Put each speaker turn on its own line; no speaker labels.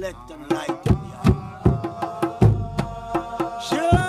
let them light them, yeah. Sure.